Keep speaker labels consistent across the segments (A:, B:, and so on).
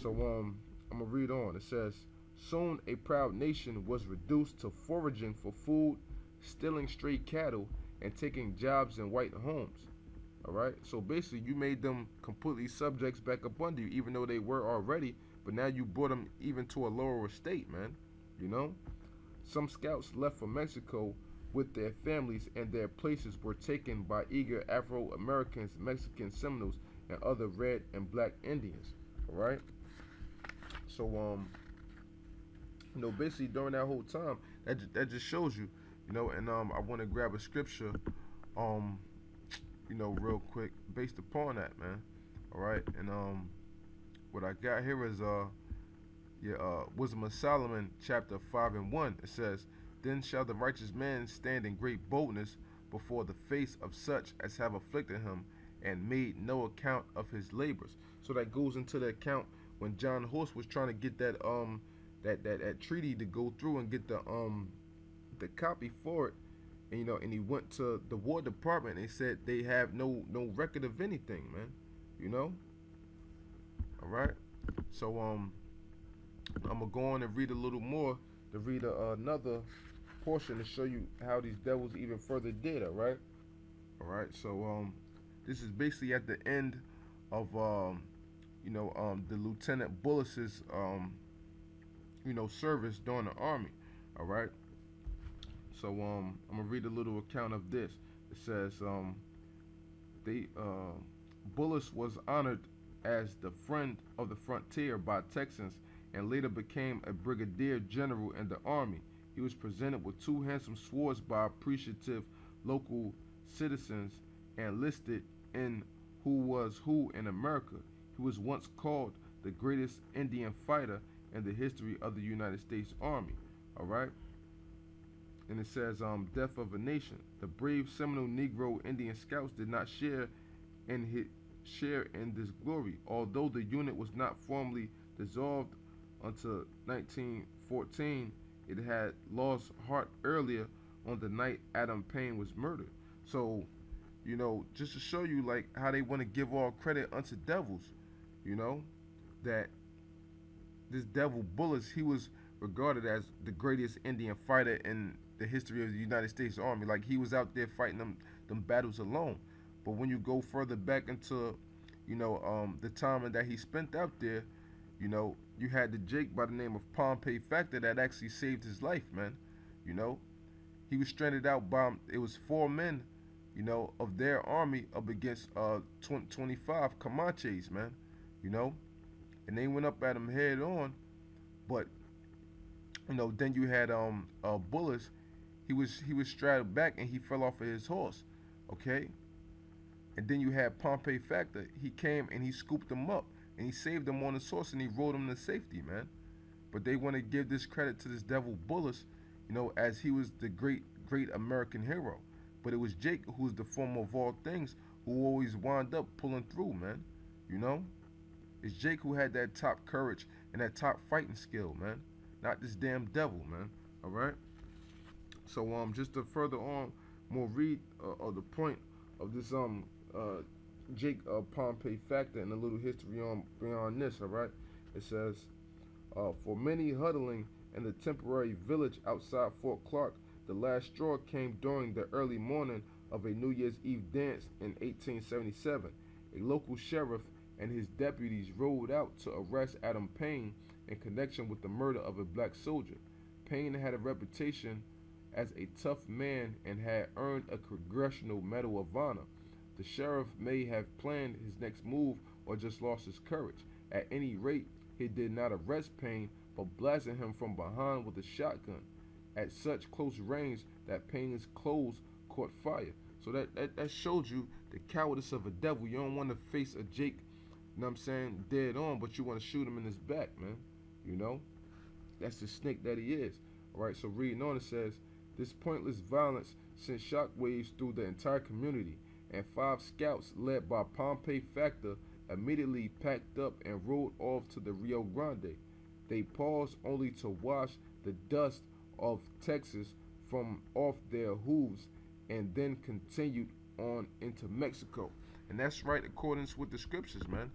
A: So um, I'm gonna read on. It says, "Soon a proud nation was reduced to foraging for food, stealing stray cattle, and taking jobs in white homes." All right. So basically, you made them completely subjects back up under you, even though they were already. But now you brought them even to a lower estate, man. You know. Some scouts left for Mexico with their families, and their places were taken by eager Afro Americans, Mexican Seminoles, and other red and black Indians. All right. So um, you know, basically during that whole time, that that just shows you, you know. And um, I want to grab a scripture, um, you know, real quick based upon that, man. All right. And um, what I got here is uh, yeah, uh, Wisdom of Solomon, chapter five and one. It says, "Then shall the righteous man stand in great boldness before the face of such as have afflicted him." and made no account of his labors. So that goes into the account when John Horse was trying to get that um that, that that treaty to go through and get the um the copy for it. And you know, and he went to the War Department and they said they have no no record of anything, man. You know? Alright? So um I'm gonna go on and read a little more to read a, another portion to show you how these devils even further did, alright? Alright, so um this is basically at the end of um, you know um, the Lieutenant Bullis's um, you know service during the army. All right. So um, I'm gonna read a little account of this. It says um, they uh, Bullis was honored as the friend of the frontier by Texans and later became a brigadier general in the army. He was presented with two handsome swords by appreciative local citizens and listed in Who Was Who in America. He was once called the greatest Indian fighter in the history of the United States Army. All right. And it says, um, Death of a Nation. The brave Seminole Negro Indian Scouts did not share in his share in this glory, although the unit was not formally dissolved until 1914. It had lost heart earlier on the night Adam Payne was murdered. So you know, just to show you like how they want to give all credit unto devils, you know, that this devil Bullis, he was regarded as the greatest Indian fighter in the history of the United States Army. Like he was out there fighting them them battles alone. But when you go further back into, you know, um, the time that he spent out there, you know, you had the Jake by the name of Pompey Factor that actually saved his life, man. You know, he was stranded out by it was four men you know, of their army up against uh 20, 25 Comanches, man. You know, and they went up at him head on, but you know, then you had um uh Bullis. He was he was straddled back and he fell off of his horse, okay. And then you had Pompey Factor. He came and he scooped him up and he saved him on his horse and he rode him to safety, man. But they want to give this credit to this devil Bullis, you know, as he was the great great American hero. But it was Jake who was the form of all things who always wound up pulling through, man. You know? It's Jake who had that top courage and that top fighting skill, man. Not this damn devil, man. All right? So, um, just to further on, more read uh, of the point of this, um, uh, Jake uh, Pompey Factor and a little history on beyond this, all right? It says, uh, for many huddling in the temporary village outside Fort Clark the last straw came during the early morning of a New Year's Eve dance in 1877. A local sheriff and his deputies rode out to arrest Adam Payne in connection with the murder of a black soldier. Payne had a reputation as a tough man and had earned a Congressional Medal of Honor. The sheriff may have planned his next move or just lost his courage. At any rate, he did not arrest Payne, but blasted him from behind with a shotgun at such close range that Payne's clothes caught fire. So that, that, that showed you the cowardice of a devil. You don't want to face a Jake, know what I'm saying, dead on, but you want to shoot him in his back, man. You know? That's the snake that he is. Alright, so reading on it says, this pointless violence sent shockwaves through the entire community, and five scouts led by Pompey Factor immediately packed up and rode off to the Rio Grande. They paused only to wash the dust of Texas from off their hooves and then continued on into Mexico. And that's right accordance with the scriptures, man.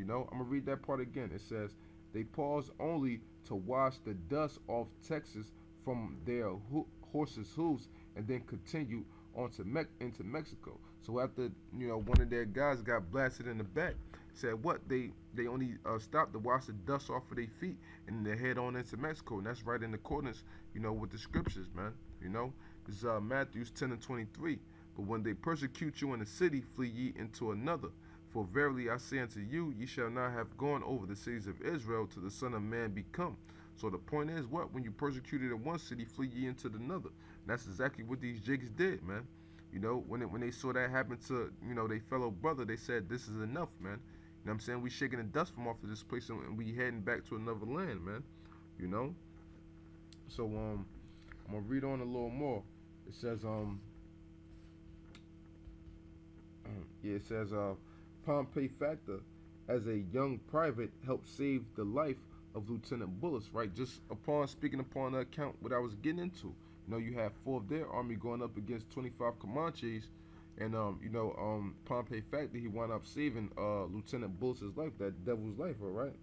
A: You know, I'm gonna read that part again. It says they paused only to wash the dust off Texas from their ho- horses' hooves and then continued on to Me- into Mexico. So after you know one of their guys got blasted in the back, said what they they only uh, stopped to wash the dust off of their feet and they head on into Mexico, and that's right in accordance, you know, with the scriptures, man. You know, it's uh, Matthew's 10 and 23. But when they persecute you in a city, flee ye into another. For verily I say unto you, ye shall not have gone over the cities of Israel till the Son of Man be come. So the point is, what? When you persecuted in one city, flee ye into another. And that's exactly what these jigs did, man. You know, when when they saw that happen to, you know, their fellow brother, they said, this is enough, man. You know what I'm saying? We shaking the dust from off of this place and we heading back to another land, man. You know? So, um, I'm gonna read on a little more. It says, um, yeah, it says, uh, Pompey Factor, as a young private, helped save the life of Lieutenant Bullis, right? Just upon speaking upon the account what I was getting into. You know, you have four of their army going up against 25 Comanches, and um, you know, um, Pompey Factor, he wound up saving uh Lieutenant Bullis's life, that devil's life, all right?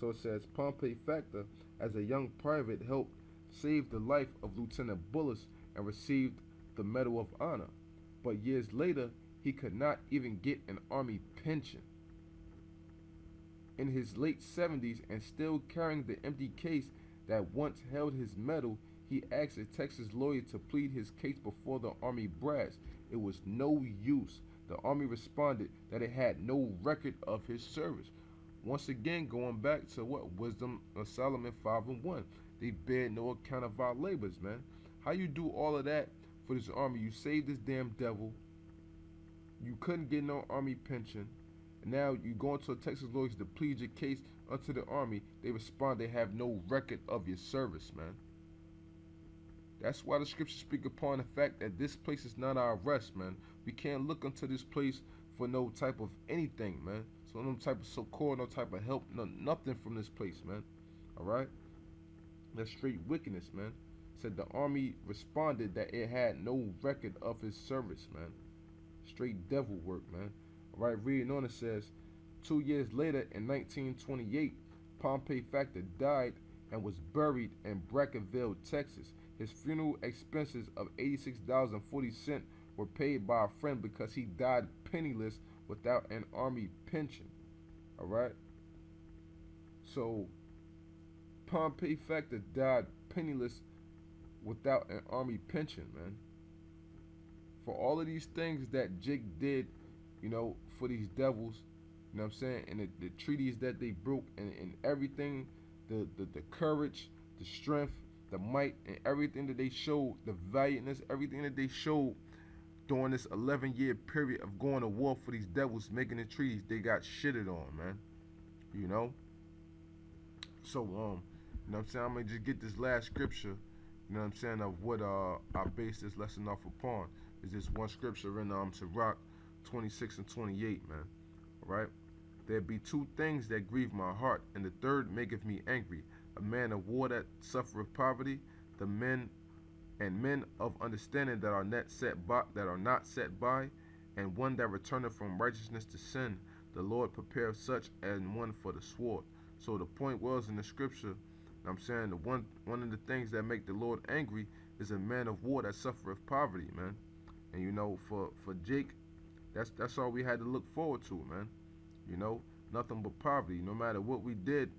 A: So it says Pompey Factor, as a young private, helped save the life of Lieutenant Bullis and received the Medal of Honor. But years later, he could not even get an army pension. In his late 70s and still carrying the empty case that once held his medal, he asked a Texas lawyer to plead his case before the Army brass. It was no use. The Army responded that it had no record of his service. Once again, going back to what Wisdom of Solomon 5 and 1. They bear no account of our labors, man. How you do all of that for this army? You save this damn devil. You couldn't get no army pension. Now you go into a Texas lawyers to plead your case unto the army. They respond they have no record of your service, man. That's why the scriptures speak upon the fact that this place is not our rest, man. We can't look unto this place for no type of anything, man. So no type of support, no type of help, no, nothing from this place, man. All right. That's straight wickedness, man. Said the army responded that it had no record of his service, man. Straight devil work, man. All right, reading on it says, two years later in 1928, Pompey Factor died and was buried in Brackettville, Texas. His funeral expenses of $86.40 were paid by a friend because he died penniless without an army pension. All right. So Pompey Factor died penniless without an army pension, man. For all of these things that Jake did, you know, for these devils, you know what I'm saying, and the, the treaties that they broke and, and everything, the, the, the courage, the strength, the might, and everything that they showed, the valiantness, everything that they showed during this 11 year period of going to war for these devils, making the treaties, they got shitted on, man. You know? So, um, you know what I'm saying? I'm gonna just get this last scripture, you know what I'm saying, of what uh I base this lesson off upon. Is this one scripture in um Sirach 26 and 28, man. Alright? There be two things that grieve my heart, and the third maketh me angry. A man of war that suffereth poverty, the men and men of understanding that are not set by that are not set by, and one that returneth from righteousness to sin. The Lord prepareth such and one for the sword. So the point was in the scripture I'm saying the one one of the things that make the Lord angry is a man of war that suffereth poverty, man. And you know, for for Jake, that's that's all we had to look forward to, man. You know, nothing but poverty. No matter what we did,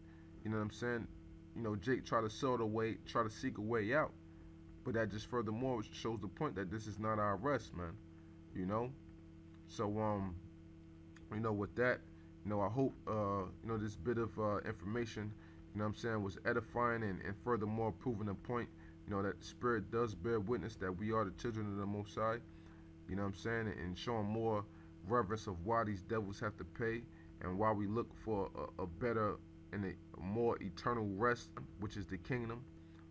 A: you know what I'm saying. You know, Jake tried to sell the way, try to seek a way out, but that just furthermore shows the point that this is not our rest, man. You know, so um, you know, with that, you know, I hope uh, you know this bit of uh, information you know what I'm saying, was edifying and, and furthermore proving the point, you know, that Spirit does bear witness that we are the children of the Most High. You know what I'm saying? And showing more reverence of why these devils have to pay and why we look for a, a better and a more eternal rest, which is the kingdom.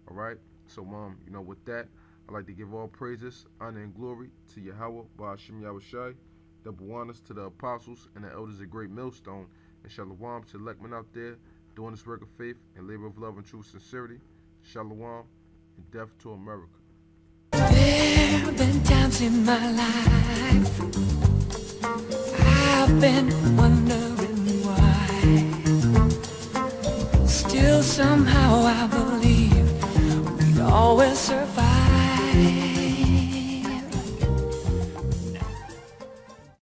A: All right? So, um, you know, with that, I'd like to give all praises, honor, and glory to Yahweh, Ba'ashim Yahushai, double honors to the apostles and the elders of Great Millstone, and shalom to Lekman out there doing this work of faith and labor of love and true sincerity. Shalom and death to America.
B: In my life. I've been wondering